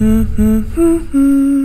Mm-hmm. mm-hmm.